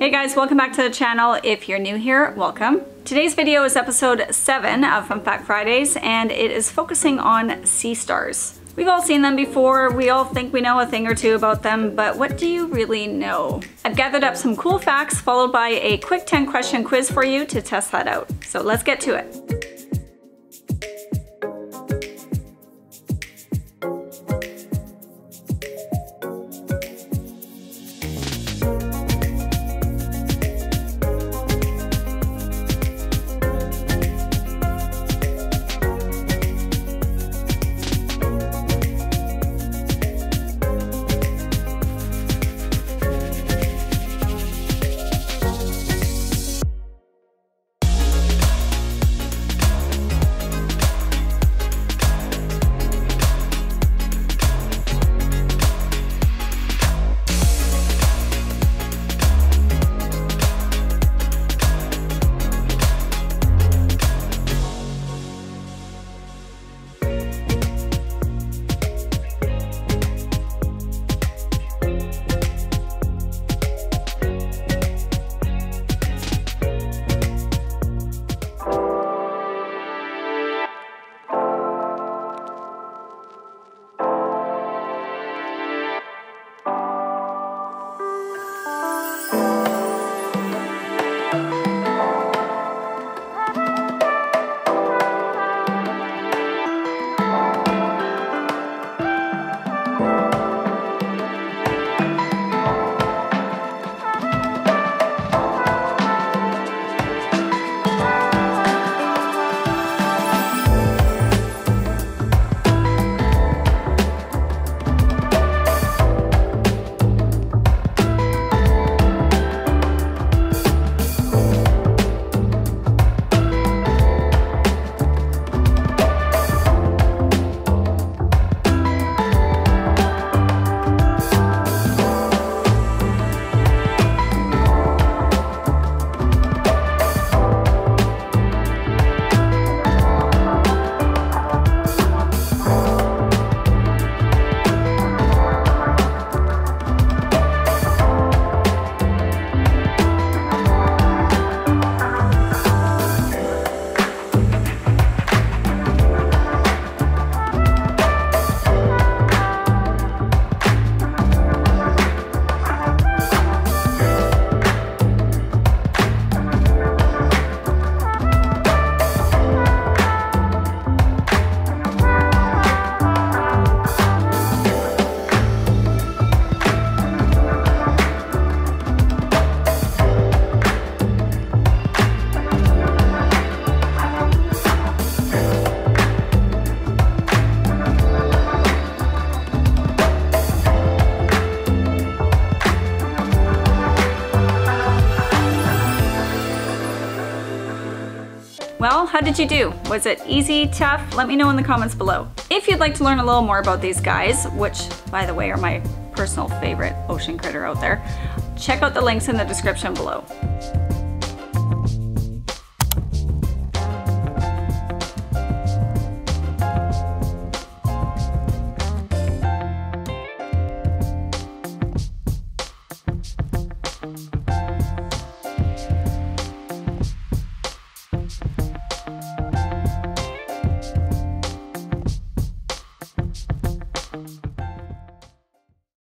Hey guys, welcome back to the channel. If you're new here, welcome. Today's video is episode 7 of Fun Fact Fridays and it is focusing on sea stars. We've all seen them before, we all think we know a thing or two about them, but what do you really know? I've gathered up some cool facts followed by a quick 10 question quiz for you to test that out. So let's get to it. Well, how did you do? Was it easy, tough? Let me know in the comments below. If you'd like to learn a little more about these guys, which by the way are my personal favorite ocean critter out there, check out the links in the description below.